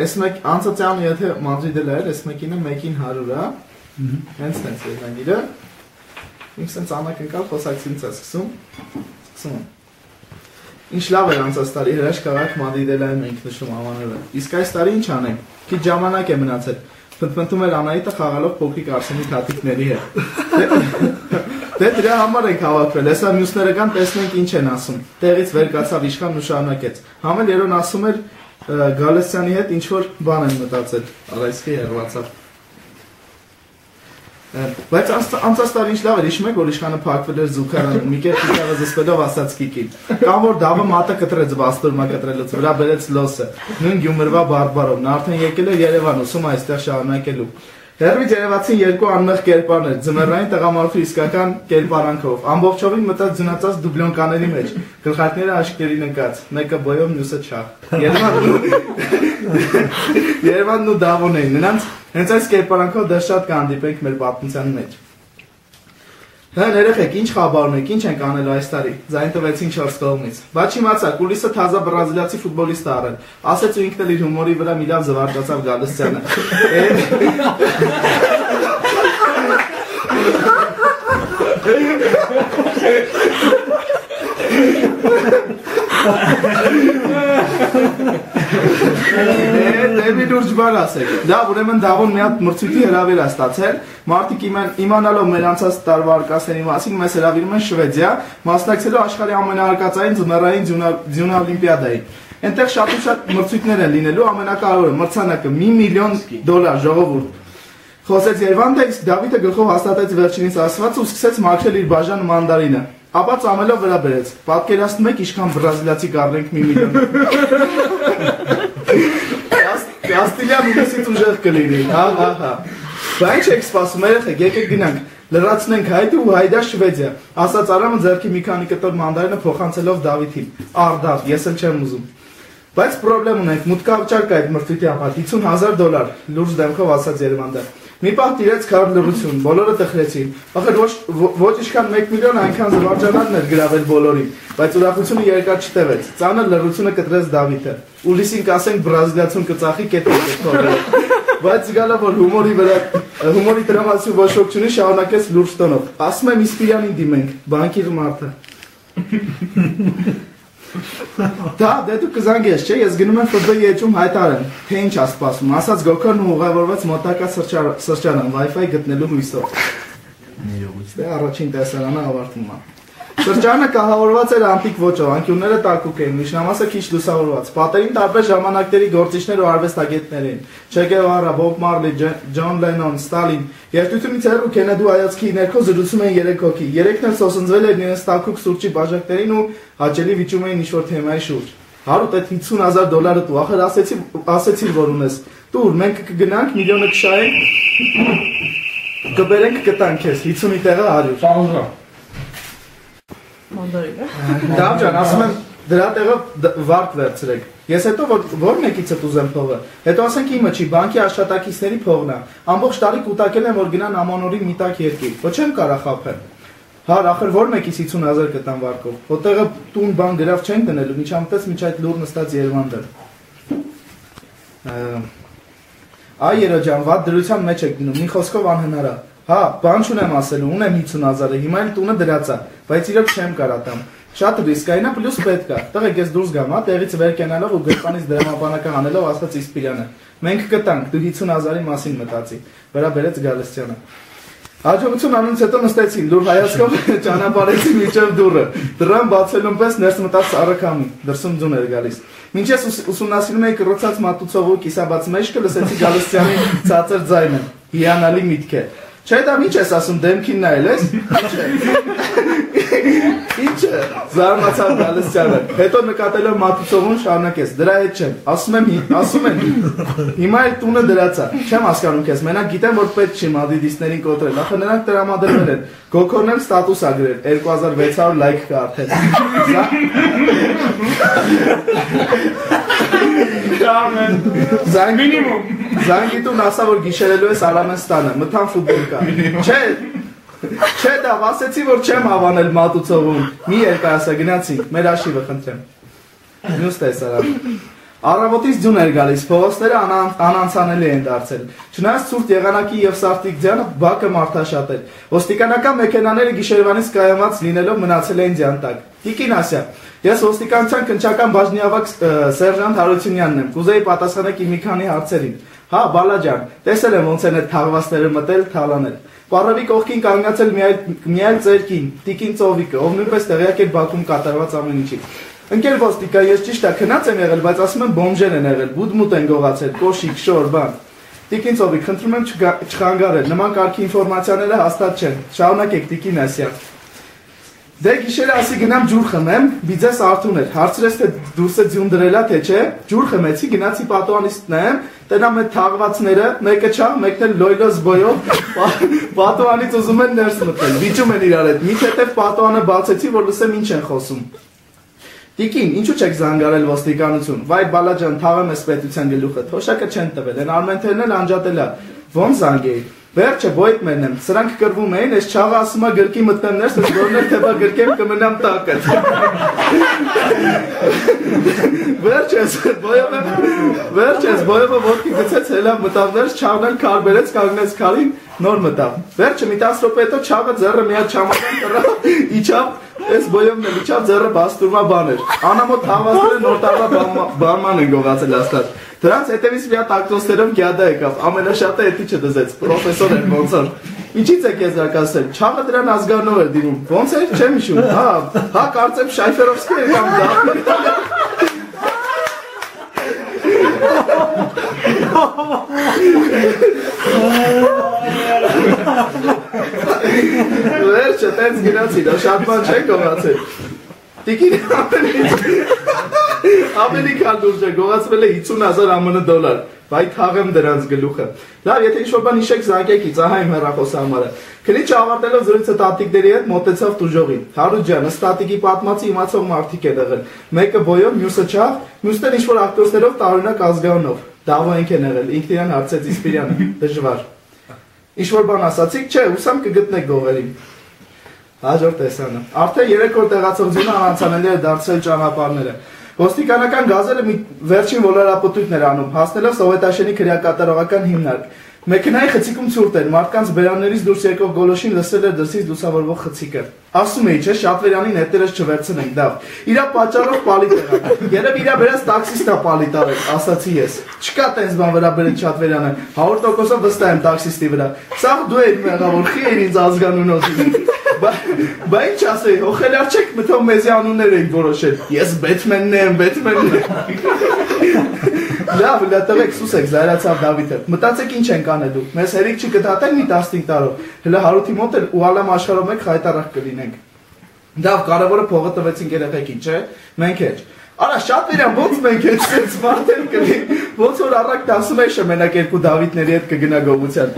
այս մեկ անցածյանը եթե Մադրիդը լայր, այս մեկինը 1-ին 100 է։ Հենց տենց երկանգիրը։ Ինքս տենց անակնկալ խոսակցինց է սկսում։ Սկսում եմ։ Ինչ լավ էր անցած տարի հրաշք քաղաք Մադրիդելայում ենք նշում ամաները։ Իսկ այս տարի ինչ անենք։ Քիչ ժամանակ է մնացել։ Փնփնթում էր Անահիտը խաղալով փոքրիկ Արսենի թաթիկների հետ։ Դե դրա համար ենք հավաքվել։ Հեսա մյուսները կան, տեսնենք ինչ են ասում։ Տեղից վեր կացավ իշխան ու շարունակեց։ Համել երոն ասում էր Գալստյանի հետ ինչ որ բան են մտածել։ Արայսկի հերվացավ։ Բայց անցած տարի ինչ լավ էր, հիշում եք, որ իշխանը փակվել էր Զուքարան, մի կերպ իշխանը զսպելով ասաց կիկին։ Կամ որ դավը մատը կտրեց բաստուրմա կտրելուց, վրա բերեց լոսը։ Նույն Գյումրվա բարբարով։ Նա արդեն եկել է Երևան, ուսում այստեղ շարունակելու։ Հերվից երևացին երկու անմեղ կերպարներ, ձմեռային տղամարդու իսկական կերպարանքով։ Ամբողջովին մտած ձնացած դուբլոնկաների մեջ, գլխարկները աշկերի նկած, մեկը բոյով, մյուսը չաղ։ Երևանն ու Դավոն էին։ Նրանց հենց այս կերպարանքով դեռ շատ կհանդիպենք մեր պատմության մեջ։ Հա ներեխեք, ինչ խաբարն եք, ինչ ենք անելու այս տարի։ Ձայն տվեցին 4 կողմից։ Բայց իմացա, կուլիսը թազա բրազիլիացի ֆուտբոլիստ առել։ Ասեց ու ինքն էլ իր հումորի վրա մի լավ զվարճացավ Գալստյանը։ Դեպի դուրս բան ասեք։ Դա ուրեմն դավոն մի հատ մրցույթի հրավեր է ստացել։ Մարդիկ իմանալով մեր անցած տարվա արկածների մասին մեզ հրավիրում են Շվեդիա, մասնակցելու աշխարհի ամենաարկածային ձմեռային ձյունա օլիմպիադային։ Այնտեղ շատ շատ մրցույթներ են լինելու, ամենակարևորը մրցանակը 1 միլիոն դոլար ժողովուրդ։ Խոսեց Երևանը, իսկ Դավիթը գլխով հաստատեց վերջինիս ասված ու սկսեց մաքրել իր բաժան մանդարինը։ Ապա ծամելով վրա բերեց։ Պատկերացնում եք ինչքան բրազիլիացի կառնենք 1 միլիոն։ Կաստիլիան ունեսից ուժեղ կլինի։ Հա, հա, հա։ Բա ինչ եք սպասում երեխեք, եկեք գնանք։ Լրացնենք հայտը ու հայդա Շվեդիա։ Ասաց Արամը ձեռքի մի քանի կտոր մանդարինը փոխանցելով Դավիթին։ Արդավ, ես էլ չեմ ուզում։ Բայց խնդրեմ ունենք, մուտքավճար կա այդ մրցույթի համար 50000 դոլար։ Լուրջ դեմքով ասաց Երևանը։ Մի պահ տիրեց քար լրություն, բոլորը տխրեցին։ Ախր ոչ ոչ ինչքան 1 միլիոն այնքան զվարճանալն էր գրավել բոլորին, բայց ուրախությունը երկար չտևեց։ Ծանր լրությունը կտրեց Դավիթը։ Ուլիսին կասենք բրազիլիացուն կծախի կետը կթողել։ Բայց գալա որ հումորի վրա հումորի դրամացու ոչ ոք չունի շարունակեց լուրջ տոնով։ Ասում եմ Իսպիրյանին դիմենք, բանկիր մարդը։ Դա դե դու կզանգես, չէ՞, ես գնում եմ ՖԲ եջում հայտարեմ, թե ինչ ա սպասում։ Ասած Գոքորն ուղևորված մոտակա սրճարան Wi-Fi գտնելու հույսով։ Ներողություն։ Դե առաջին տեսարանը ավարտվում է։ Շրջանը կահավորված էր անտիկ ոճով, անկյունները տակուկ էին, միջնամասը քիչ լուսավորված։ Պատերին տարբեր ժամանակների գործիչներ ու արվեստագետներ էին։ Չե Գևարա, Բոբ Մարլի, Ջոն Լենոն, Ստալին։ Երթությունից հեռու Քենեդու հայացքի ներքո զրուցում էին երեք հոգի։ Երեքն էլ սոսնձվել էին իրենց տակուկ սուրճի բաժակներին ու հաճելի վիճում էին ինչ-որ թեմայի շուրջ։ Հարուտ այդ 50000 դոլարը դու ախր ասեցի ասեցի որ ունես։ Տուր, մենք կգնանք, միլիոնը կշահենք։ Կբերենք կտանք քեզ 50-ի տեղը 100։ Սաղուզա Մանդարինը։ Դավ ջան, ասում եմ դրա տեղը վարդ վերցրեք։ Ես հետո որ որ մեկիցը դուզեմ փողը։ Հետո ասենք իմը չի, բանկի աշխատակիցների փողն է։ Ամբողջ տարի կուտակել եմ որ գնան ամանորի մի տակ երկիր։ Ոչ չեմ կարա խափել։ Հա, ախր որ մեկից 50000 կտան վարկով։ Որտեղը տուն բան գրավ չեն դնելու, միջամտես միջ այդ լուր նստած Երևան դեր։ Այ երո ջան, վատ դրության մեջ եք գնում, մի խոսքով անհնար է։ Հա, բան չունեմ ասելու, ունեմ 50000-ը, հիմա էլ տունը դրած է, բայց իրոք չեմ կարա տամ։ Շատ ռիսկային է, պլյուս պետք է։ Տղեկ ես դուրս գամ, հա, տեղից վեր կենալով ու գրպանից դրամաբանակը հանելով ասաց Իսպիրյանը։ Մենք կտանք, դու 50000-ի մասին մտածի։ Վրա բերեց Գալստյանը։ Հաջողություն անունց հետո նստեցին, լուր հայացքով ճանապարհեցին միջև դուռը։ Դրան բացելուն պես ներս մտած առաքամի, դրսում ձուն էր գալիս։ Մինչև ուսումնասիրում էի կռոցած մատուցող ու կիսաբաց մեջքը լսեցի Գալստյանի ցածր ձայնը։ Հիանալի միտք է։ Չէ, դա ինչ ես ասում, դեմքին նայել ես։ Ինչ է։ Զարմացավ Գալստյանը։ Հետո նկատելով մատուցողուն շարունակեց. Դրա հետ չեմ։ Ասում եմ, ասում եմ։ Հիմա էլ տունը դրացա։ Չեմ հասկանում քեզ։ Մենակ գիտեմ, որ պետք չի մադրիդիստներին կոտրել։ Ախր նրանք տրամադրվել են։ Գոքորն էլ ստատուս ա գրել 2600 լայք կա արդեն։ Զանգ մինիմում Զանգիտուն ասա որ գիշերելու ես Արամենստանը, մտան ֆուտբոլ կա։ Չէ, Չէ, դա ասեցի որ չեմ հավանել մատուցողում։ Մի երկար ասա գնացի, մեր աշիվը խնդրեմ։ Մյուս տեսարան։ Առավոտից ձյուն էր գալիս, փողոցները անանցանելի են դարձել։ Չնայած ցուրտ եղանակի եւ սարտիկ ձյանը բակը մարդաշատ էր։ Ոստիկանական մեքենաները գիշերվանից կայաված լինելով մնացել էին ձյան տակ։ Տիկին Ասիա, ես ոստիկանության քնչական բաժնի ավակ սերժանտ Հարությունյանն եմ։ Կուզեի պատասխանեք իմ մի քանի հարցերին։ Հա, բալաջան, տեսել եմ ոնց են այդ թաղվածները մտել, թալանել։ Պարավի կողքին կանգնացել մի այլ մի այլ ծերքին, Տիկին Ծովիկը, ով նույնպես տեղյակ էր Բաքում կատարված ամեն ինչի։ Ընկեր ոստիկա, ես ճիշտ է քնած եմ եղել, բայց ասում եմ բոմժեր են եղել, բուդմուտ են գողացել, կոշիկ, շոր, բան։ Տիկին Ծովիկ, խնդրում եմ չխանգարել, նման կարգի ինֆորմացիաները հաստատ չեն։ Շարունակեք Տիկին Ասիա։ Դե գիշերը ասի գնամ ջուր խմեմ, բիձես արթուն էր։ Հարցրեց թե դուրսը ձյուն դրելա թե չէ։ Ջուր խմեցի, գնացի պատուանից նայեմ, տենամ այդ թաղվածները, մեկը չա, մեկն էլ լոյլոս բոյով պատուանից ուզում են ներս մտնել։ Վիճում են իրար հետ։ Մի թեթև պատուանը բացեցի, որ լսեմ ինչ են խոսում։ Տիկին, ինչու չեք զանգարել ոստիկանություն։ Վայ բալաջան, թաղեմ էս պետության գլուխը։ Թոշակը չեն տվել։ Են Արմենթերն էլ անջատելա։ Ոնց զանգեի։ Վերջը բոյտմենն եմ, սրանք կրվում էին, այս չաղը ասում է գրկի մտնեմ ներս, ես որներ թե բա գրկեմ կմնամ տակը։ Վերջես, բոյովը, վերջես, բոյովը ոտքի գցեց, հելա մտավ ներս, չաղն էլ քար բերեց, կանգնեց քարին, նոր մտավ։ Վերջը մի 10 րոպե հետո չաղը ձեռը մի հատ չամական կռա, իջավ, այս բոյովն էլ իջավ ձեռը բաստուրմա բաներ։ Անամոտ հավասարը նոր տարվա բանման են գողացել աստած։ Դրանց հետևից մի հատ ակտոստերով գյադա եկավ, ամենաշատը էդի չդզեց, պրոֆեսոր էր ոնց որ։ Ինչից եք ես ակասել։ Չաղը դրան ազգանով էր դիմում։ Ոնց էր, չեմ հիշում։ Հա, հա կարծեմ Շայֆերովսկի էր կամ դա։ Վերջը տենց գնացի, դա շատ բան չեք գողացել։ Տիկին Ամենի քան դուրս է գողացվել է 50000 ԱՄՆ դոլար։ Բայ թաղեմ դրանց գլուխը։ Լավ, եթե ինչ-որ բան հիշեք, զանգեք ինձ, ահա իմ հեռախոս համարը։ Քնիչը ավարտելով զրույցը տատիկների հետ մոտեցավ տուժողին։ Հարուտ ջան, ըստ տատիկի պատմածի իմացող մարդիկ է եղել։ Մեկը բոյով, մյուսը չաղ, մյուսն էլ ինչ-որ ակտորներով տարօրինակ ազգանով։ Դավո ենք են եղել։ Ինքն իրան հարցեց Իսպիրյանը։ Դժվար։ Ինչ-որ բան ասացիք, չէ, ուսամ կգտնեք գողերին։ Հաջորդ տեսանը։ Արդեն 3 օր տեղացող ձյունը անցանելի է դարձել ճանապարհները։ Ոստիկանական գազելը մի վերջին ոլորապտույտն էր անում, հասնելով Սովետաշենի քրեակատարողական հիմնարկ։ Մեքենայի խցիկում ցուրտ էր, մարդկանց բերաններից դուրս եկող գոլոշին լսել էր դրսից լուսավորվող խցիկը։ Ասում էի, չէ, Շատվերյանի նետերս չվերցնենք, դավ։ Իրա պատճառով պալիտ եղա։ Երբ իրա վերած տաքսիստա պալիտ արել, ասացի ես։ Չկա տենց բան վրա բերել Շատվերյանը։ 100%-ով վստահ եմ տաքսիստի վրա։ Սա դու ես մեղավոր, խի էր ինձ ազգանունով։ Բա ինչ ասեի, օխելար չեք մտով մեզի անուններ էին որոշել։ Ես Բեթմենն եմ, Բեթմենն եմ։ Լավ, լա տվեք սուսեք, զայրացավ Դավիթը։ Մտածեք ինչ ենք անելու։ Մեզ հերիք չկդատեն մի 15 տարով։ Հələ Հարութի մոտ էլ ու ալամ աշխարհով մեկ խայտարակ կլինենք։ Դավ, կարևորը փողը տվեցին երեխեքին, չէ՞։ Մենք էլ։ Արա շատ վերան ոնց մենք այդ sense մարդեր կլինի։ Ոնց որ առակ 16 մենակ երկու Դավիթների հետ կգնա գողության։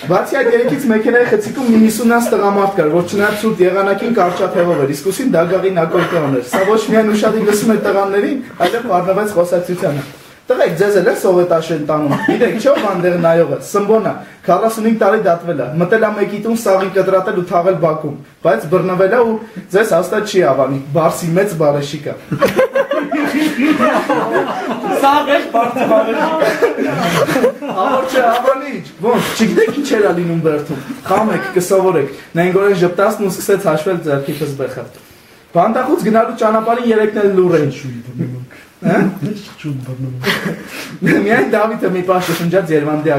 Բացի այդ երեքից մեքենայի խցիկում 90-ից տղամարդ կար, որ չնայած ցուրտ եղանակին կարճաթևով էր, իսկ ուսին դագաղի նակոլկոն էր։ Սա ոչ միայն ուշադիր լսում էր տղաներին, այլև վառնվեց խոսակցությանը։ Տղեկ ձեզ էլ է սովետաշեն տանում։ Գիտեք, ինչո՞վ բանդեր նայողը։ Սմբոնա 45 տարի դատվել է։ Մտել է մեկի տուն սաղին կտրատել ու թաղել Բաքում, բայց բռնվել է ու ձեզ հաստատ չի ավանի։ Բարսի մեծ բարեշիկա։ Սաղ է բարսի բարեշիկա։ Ահոր չէ, ավանիչ։ Ոնց, չգիտեք ինչ էր ալինում բերթում։ Խամեք, կսովորեք։ Նայնգորեն ժպտացն ու սկսեց հաշվել ձեռքի ֆզբեխը։ Բանդախուց գնալու ճանապարհին երեքն էլ լուր էին։ Հա? Չուն բռնում։ Միայն Դավիթը մի պաշտ շնջաց Երևանի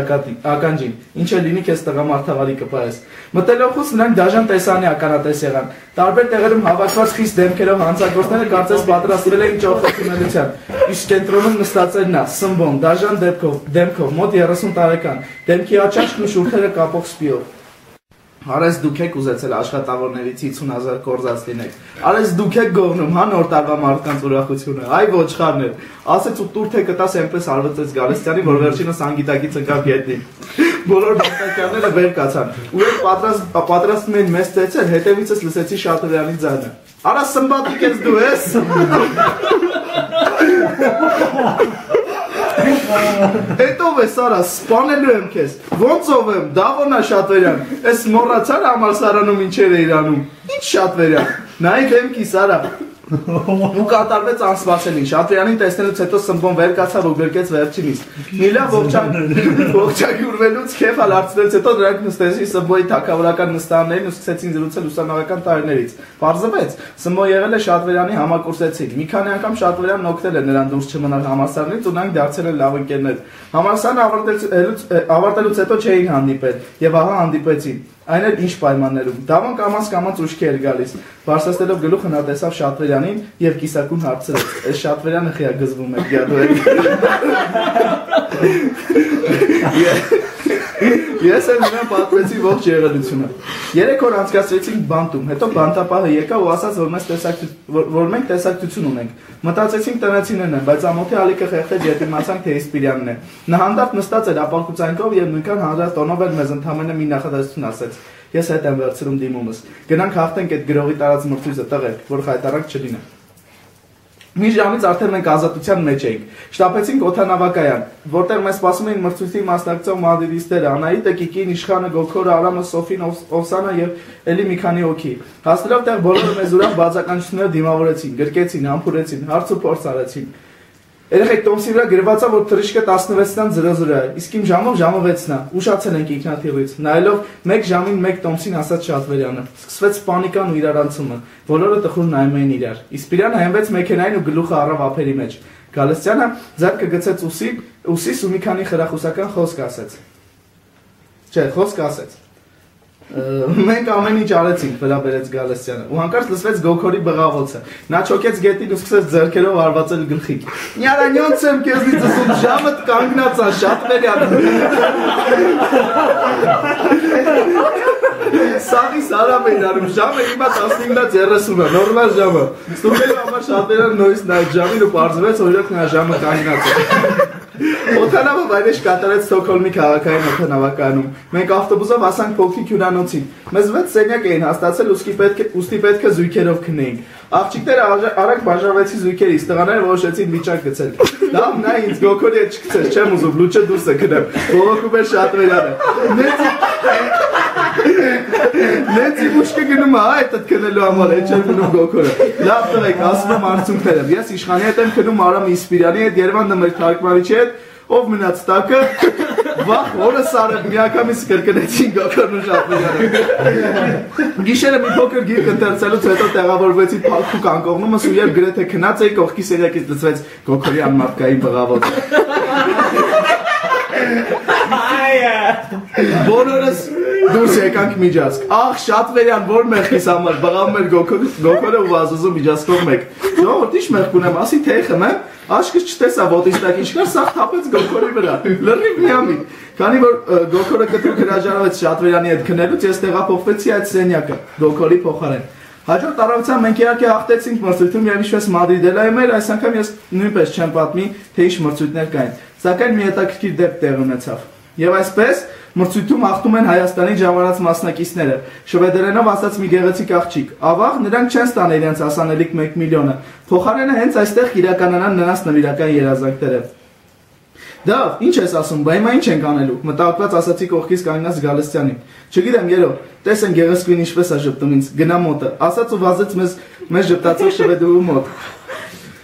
ականջին։ Ինչ է լինի քեզ տղամարդավարի կպայես։ Մտելով խոս նրանք դաժան տեսանի ականատես եղան։ Տարբեր տեղերում հավաքված խիստ դեմքերով հանցագործները կարծես պատրաստվել էին ճոխեցունելիության։ Իսկ կենտրոնում նստած էր նա, սմբոն, դաժան դեմքով, դեմքով, մոտ 30 տարեկան, դեմքի աչաշկն ու շուրթերը կապող սպիով։ Արես դուք եք ուզեցել աշխատավորներից 50000 կորզած լինեք։ Արես դուք եք գողնում, հա նոր տարվա մարդկանց ուրախությունը։ Այ ոչխարներ։ Ասեց ու տուր թե կտաս այնպես արվեցեց Գալստյանի, որ վերջինս անգիտակից ընկավ գետնին։ Բոլոր բանտականները վեր կացան։ Ու երբ պատրաստ պատրաստում էին մեծ ծեցել, հետևիցս լսեցի Շատուրյանի ձայնը։ Արա սմբատիկ ես դու ես։ Հետո է Սարա, սպանելու եմ քեզ։ Ոնց ով եմ, Դավոնա Շատվերյան։ Էս մոռացար համալսարանում ինչեր է իրանում։ Ինչ Շատվերյան։ Նայ դեմքի Սարա։ Ու կատարվեց անսպասելին։ Շատրյանին տեսնելուց հետո Սմբոն վեր կացավ ու գրկեց վերջինից։ Միլա ողջակ ողջագուրվելուց քեֆալ արծվեց հետո դրանք նստեցին Սմբոյի թակավորական նստարաններին ու սկսեցին զրուցել ուսանողական տարիներից։ Պարզվեց, Սմբո եղել է Շատվերյանի համակուրսեցիկ։ Մի քանի անգամ Շատվերյանն օգնել է նրան դուրս չմնալ համալսարանից ու նրանք դարձել են լավ ընկերներ։ Համալսարանը ավարտելուց ավարտելուց հետո չէին հանդիպել եւ ահա հանդիպեցին։ Այն էլ ինչ պայմաններում։ Դավոն կամած կամած ուշքի էր գալիս։ Բարսաստելով գլուխը նա տեսավ Շատվերյանին եւ կիսակուն հարցրեց. «Այս Շատվերյանը խիա գզվում է գյադու է»։ Ես էլ նրան պատմեցի ողջ եղելությունը։ Երեք օր անցկացրեցինք բանտում, հետո բանտապահը եկավ ու ասաց, որ մենք տեսակցություն որ մենք տեսակցություն ունենք։ Մտածեցինք տնացիներն են, բայց ամոթի ալիքը խեղդեց երբ իմացանք թե Իսպիրյանն է։ Նա հանդարտ նստած էր ապակուցանքով եւ նույնքան հանրած տոնով էր մեզ ընդամենը մի նախադասություն ասեց։ Ես հետ եմ վերցրում դիմումս։ Գնանք հաղթենք այդ գրողի տարած մրցույթը տղեր, որ խայտարակ չլինի։ Մի ժամից արդեն մենք ազատության մեջ էինք։ Շտապեցինք օթանավակայան, որտեղ մեզ սպասում էին մրցույթի մասնակցող մադրիդիստները՝ Անահիտը, Կիկին, Իշխանը, Գոքորը, Արամը, Սոֆին, Օվսանը եւ ելի մի քանի հոգի։ Հասնելով տեղ բոլորը մեզ ուրախ բացականչությունները դիմավորեցին, գրկեցին, համբուրեցին, հարց ու փորձ արեցին։ Երեք տոմսի վրա գրված է որ թրիշկը 16-ից 00 է, իսկ իմ ժամով ժամը 6-ն է։ Ուշացել ենք ինքնաթիռից։ Նայելով 1 ժամին 1 տոմսին ասաց Շատվերյանը։ Սկսվեց պանիկան ու իրարանցումը։ Բոլորը տխուր նայում էին իրար։ Իսպիրյանը հենվեց մեքենային ու գլուխը առավ ափերի մեջ։ Գալստյանը ձեռքը գցեց ուսի, ուսիս ու մի քանի խրախուսական խոսք ասեց։ Չէ, խոսք ասեց։ Մենք ամեն ինչ արեցինք, վերաբերեց Գալստյանը։ Ու հանկարծ լսվեց Գոքորի բղավոցը։ Նա չոքեց գետին ու սկսեց ձեռքերով արվածել գլխին։ Նյարանյոնց եմ քեզնից ասում, ժամը կանգնած է, շատ վերյալ։ Սաղի սարամ էին անում, ժամը հիմա 15-30-ը, նորմալ ժամը։ Ստուգելու համար շատերը նույնիսկ նայ ժամին ու պարզվեց, որ իրոք նա ժամը կանգնած է։ Օթանավը վայրեջ կատարեց Ստոկհոլմի քաղաքային օթանավականում։ Մենք ավտոբուսով հասանք փոքրիկ հյուրանոցին։ Մեզ վեց սենյակ էին հաստացել ուսկի պետք է ուստի պետք է զույգերով քնեինք։ Աղջիկները արագ բաժանվեցին զույգերից, տղաները որոշեցին վիճակ գցել։ Լավ, նա ինձ գոքորի չգցես, չեմ ուզում, լուչը դուրս է քնեմ։ Բողոքում էր շատ վերանը։ Նեցի մուշկը գնում է, այդ քնելու համար, այդ չեմ գնում գոքորը։ Լավ տղեկ, ասում եմ արդյունքները։ Ես իշխանի հետ եմ քնում Արամ Իսպիրյանի հետ, Երևան դմեր թարգմանիչի հետ, ով մնաց տակը վախ օրը սարը միակամից կրկնեցին գոքորն ու շատմիրյանը գիշերը մի փոքր գիրք ընթերցելուց հետո տեղավորվեցի փալքուկ անկողնումս ու երբ գրեթե քնած էի կողքի սենյակից լսվեց գոքորի անմատկային բղավոց Բոլորս դուրս եկանք միջազգ։ Ախ, շատ վերյան, որ մեղքիս համար բղավում էր գոքորը ու վազուզում միջազգով մեկ։ Ժողովուրդ ի՞նչ մեղք ունեմ, ասի թե խմեմ, աշկս չտեսա ոտից տակ ինչ կար, սա թափեց գոքորի վրա։ Լրիվ միամիտ։ Քանի որ գոքորը կտրուկ հրաժարվեց Շատվերյանի հետ քնելուց, ես տեղափոխվեցի այդ սենյակը գոքորի փոխարեն։ Հաջորդ առավոտյան մենք իհարկե հաղթեցինք մրցույթում եւ իշխես Մադրիդելայում էր, այս անգամ ես նույնպես չեմ պատմի, թե ինչ մրցույթներ կային։ Սակայն մի հետաքրքիր դեպք տեղ ունեցավ։ Եվ այսպես մրցույթում հաղթում են Հայաստանի ժամանած մասնակիցները։ Շվեդերենով ասած մի գեղեցիկ աղջիկ։ Ավաղ նրանք չեն ստան իրենց ասանելիք 1 միլիոնը։ Փոխարենը հենց այստեղ իրականանան նրանց նվիրական երազանքները։ Դա ինչ ես ասում, բա հիմա ինչ ենք անելու։ Մտահոգված ասացի կողքից կանգնած Գալստյանին։ Չգիտեմ, երո, տեսեն գեղեցկին ինչպես է ճպտում ինձ, գնա մոտը։ Ասաց ու վազեց մեզ մեզ ճպտացող շվեդու մոտ։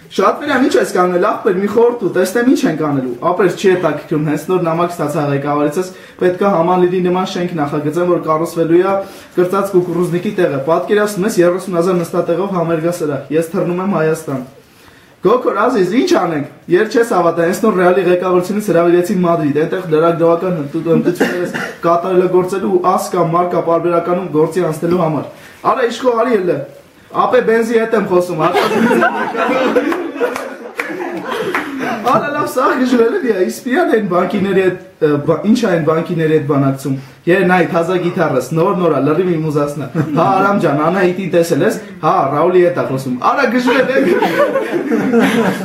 Շատ վերան ինչ ես կանել, ախպեր, մի խորտ ու տեսնեմ ինչ ենք անելու։ Ապեր չի հետաքրքրում, հենց նոր նամակ ստացա ղեկավարիցս, պետք է համալիրի նման շենք նախագծեմ, որ կառուցվելու է կրծած կուկուռուզնիկի տեղը։ Պատկերացնում ես 30000 նստատեղով համերգասրահ։ Ես թռնում եմ Հայաստան։ Գոքոր Ազիզ, ինչ անենք։ Երբ չես հավատա, հենց նոր Ռեալի ղեկավարությունից հրավիրեցի Մադրիդ, այնտեղ լրագրողական հմտություններս կատարելագործելու ասկա մարկա պարբերականում գործի անցնելու համար։ Արա իշխող արի ելը։ Ապե բենզի հետ եմ խոսում, հարկադրություն։ Արա լավ սա գժվել է, իսպիան են բանկիների հետ ինչ այն բանկիների հետ բանակցում։ Եր նայ թազա գիտարս, նոր նորա, լրիվ իմ ուզասնա։ Հա Արամ ջան, Անահիտի տեսել ես։ Հա Ռաուլի հետ է խոսում։ Արա գժվել եք։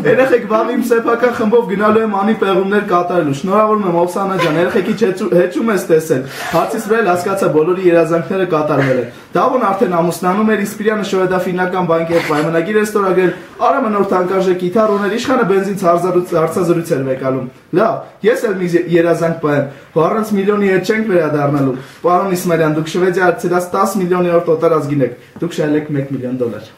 Երեխեք վաղ իմ սեփական խմբով գնալու եմ անի պեղումներ կատարելու։ Շնորհավորում եմ Օվսանա ջան, երեխեքի հեչում ես տեսել։ Հարցից վրա հասկացա բոլորի երազանքները կատարվել են։ Դավոն արդեն ամուսնանում էր Իսպիրյանը շվեդաֆինական բանկի հետ պայմանագիր է ստորագրել։ Արամը նոր թանկարժեք գիտար ուներ, իշխանը բենզին հարցազրույց էր մեկալում։ Լավ, ես էլ մի երազանք պայեմ։ Առանց միլիոնի հետ չենք վերադառնալու։ Պարոն Իսմայլյան, դուք Շվեդիա արցելած 10 միլիոնի օր տոտար ազգին եք։ Դուք շահել եք 1 միլիոն դոլար։